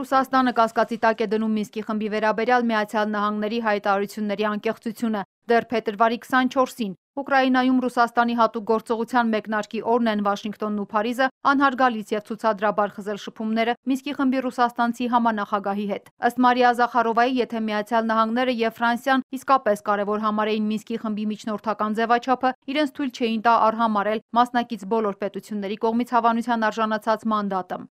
Ռուսաստանը կասկածի տակ է դնում Մինսկի խմբի վերաբերյալ Միացյալ Նահանգների հայտարարությունների անկեղծությունը։ Դեռ փետրվարի 24-ին Ուկրաինայում Ռուսաստանի հատուկ գործողության մեկնարկի օրն են Վաշինգտոնն ու Փարիզը անհարգալից եւ ցուցադրաբար խզել շփումները Մինսկի խմբի ռուսաստանցի համանախագահի հետ։ Ըստ Մարիա Զախարովայի, եթե Միացյալ Նահանգները եւ Ֆրանսիան իսկապես կարևոր համարեին Մինսկի խմբի միջնորդական ձևաչափը, իրենց թույլ չէին տա արհամարել մասնակից բոլոր պետությունների կողմից հավանության արժանացած մանդատը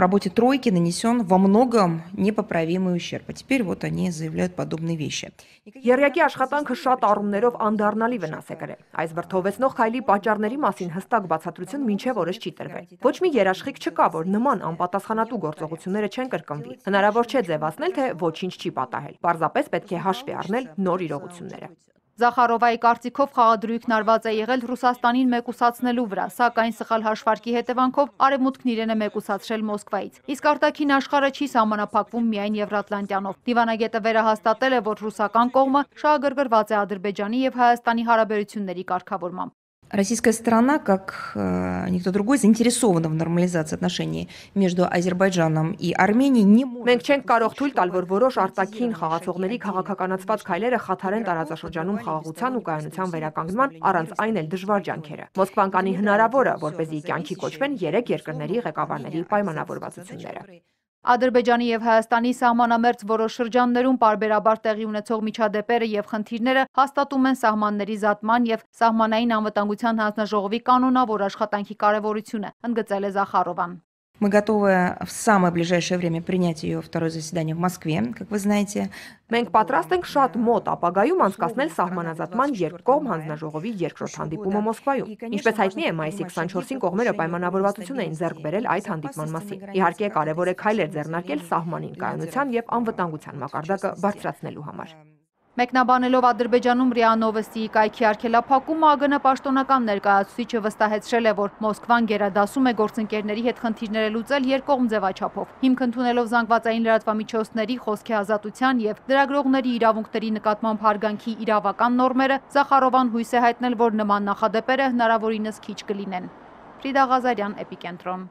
работе тройки нанесен во многом непоправимый ущерб. А теперь вот они заявляют подобные вещи. Երյակի աշխատանքը շատ առումներով անդառնալի վնաս է կրել։ Այս վրթովեցնող քայլի պատճառների մասին հստակ բացատրություն մինչև օրս չի տրվել։ Ոչ մի երաշխիք չկա, որ նման անպատասխանատու գործողությունները չեն կրկնվի։ Հնարավոր չէ ձևացնել, թե ոչինչ չի պատահել։ Պարզապես պետք է հաշվի առնել նոր իրողությունները։ Զախարովայի կարծիքով խաղադրույքն արված է եղել Ռուսաստանին մեկուսացնելու վրա, սակայն սխալ հաշվարկի հետևանքով արևմուտքն իրեն է մեկուսացրել Մոսկվայից։ Իսկ արտաքին աշխարհը չի սահմանափակվում միայն Եվրատլանտյանով։ Դիվանագետը վերահաստատել է, որ ռուսական կողմը շահագրգռված է Ադրբեջանի եւ Հայաստանի հարաբերությունների կարգավորմամբ։ Российская сторона, как э, никто другой, заинтересована в нормализации отношений между Азербайджаном и Арменией. Не может... Մենք չենք կարող թույլ տալ, որ որոշ արտաքին խաղացողների քաղաքականացված քայլերը խաթարեն տարածաշրջանում խաղաղության ու կայունության վերականգնման առանց այն էլ դժվար ջանքերը։ Մոսկվան կանի հնարավորը, որպեսզի կյանքի կոչվեն երեք երկրների ղեկավարների պայմանավորվածությունները։ Ադրբեջանի եւ Հայաստանի սահմանամերձ որոշ շրջաններում պարբերաբար տեղի ունեցող միջադեպերը եւ խնդիրները հաստատում են սահմանների զատման եւ սահմանային անվտանգության հանձնաժողովի կանոնավոր աշխատանքի կարեւորությունը, ընդգծել է Զախարովան։ Мы готовы в самое ближайшее время принять ее второе заседание в Москве, как вы знаете. Մենք պատրաստ ենք շատ մոտ ապագայում անցկացնել սահմանազատման երկկողմ հանձնաժողովի երկրորդ հանդիպումը Մոսկվայում։ Ինչպես հայտնի է, մայիսի 24-ին կողմերը պայմանավորվածություն էին ձեռք բերել այդ հանդիպման մասին։ Իհարկե կարևոր է քայլեր ձեռնարկել սահմանին կայունության եւ անվտանգության մակարդակը բարձրացնելու համար։ Մեկնաբանելով Ադրբեջանում ՌԻԱ Նովոստիի կայքի արգելափակումը ԱԳՆ պաշտոնական ներկայացուցիչը վստահեցրել է, որ Մոսկվան գերադասում է գործընկերների հետ խնդիրները լուծել երկկողմ ձևաչափով։ Հիմք ընդունելով զանգվածային լրատվամիջոցների խոսքի ազատության եւ լրագրողների իրավունքների նկատմամբ հարգանքի իրավական նորմերը, Զախարովան հույս է հայտնել, որ նման նախադեպերը հնարավորինս քիչ կլինեն։ Ֆրիդա Ղազարյան, Էպիկենտրոն։